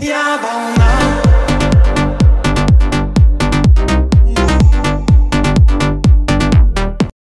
Я волна